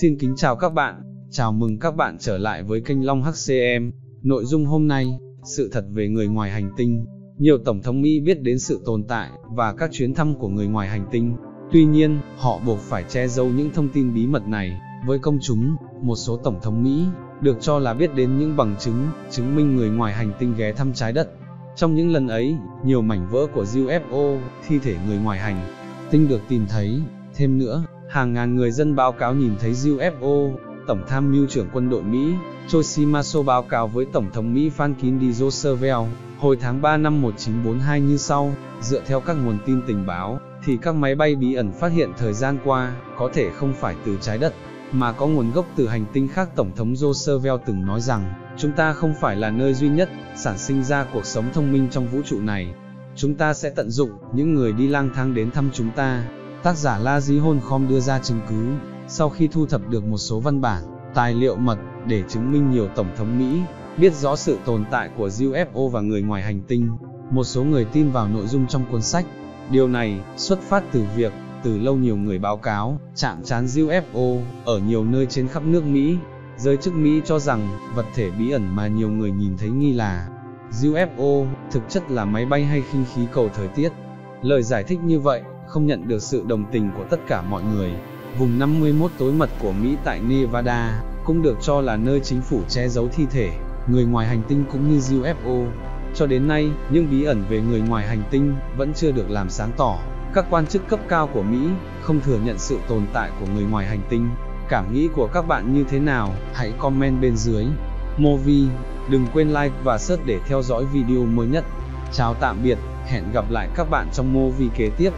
Xin kính chào các bạn, chào mừng các bạn trở lại với kênh Long HCM. Nội dung hôm nay, sự thật về người ngoài hành tinh. Nhiều Tổng thống Mỹ biết đến sự tồn tại và các chuyến thăm của người ngoài hành tinh. Tuy nhiên, họ buộc phải che giấu những thông tin bí mật này. Với công chúng, một số Tổng thống Mỹ được cho là biết đến những bằng chứng, chứng minh người ngoài hành tinh ghé thăm trái đất. Trong những lần ấy, nhiều mảnh vỡ của UFO, thi thể người ngoài hành tinh được tìm thấy. Thêm nữa, hàng ngàn người dân báo cáo nhìn thấy UFO. Tổng tham mưu trưởng quân đội Mỹ, Yoshimaso báo cáo với Tổng thống Mỹ Franklin D. Roosevelt, hồi tháng 3 năm 1942 như sau, dựa theo các nguồn tin tình báo, thì các máy bay bí ẩn phát hiện thời gian qua, có thể không phải từ trái đất, mà có nguồn gốc từ hành tinh khác Tổng thống Roosevelt từng nói rằng, chúng ta không phải là nơi duy nhất, sản sinh ra cuộc sống thông minh trong vũ trụ này. Chúng ta sẽ tận dụng những người đi lang thang đến thăm chúng ta. Tác giả La Di Hôn Khom đưa ra chứng cứ, sau khi thu thập được một số văn bản, tài liệu mật, để chứng minh nhiều Tổng thống Mỹ, biết rõ sự tồn tại của UFO và người ngoài hành tinh. Một số người tin vào nội dung trong cuốn sách. Điều này xuất phát từ việc, từ lâu nhiều người báo cáo, chạm trán UFO, ở nhiều nơi trên khắp nước Mỹ. Giới chức Mỹ cho rằng, vật thể bí ẩn mà nhiều người nhìn thấy nghi là UFO, thực chất là máy bay hay khinh khí cầu thời tiết. Lời giải thích như vậy, không nhận được sự đồng tình của tất cả mọi người. Vùng 51 tối mật của Mỹ tại Nevada, cũng được cho là nơi chính phủ che giấu thi thể, người ngoài hành tinh cũng như UFO. Cho đến nay, những bí ẩn về người ngoài hành tinh vẫn chưa được làm sáng tỏ. Các quan chức cấp cao của Mỹ không thừa nhận sự tồn tại của người ngoài hành tinh. Cảm nghĩ của các bạn như thế nào? Hãy comment bên dưới. Movie, đừng quên like và search để theo dõi video mới nhất. Chào tạm biệt, hẹn gặp lại các bạn trong movie kế tiếp.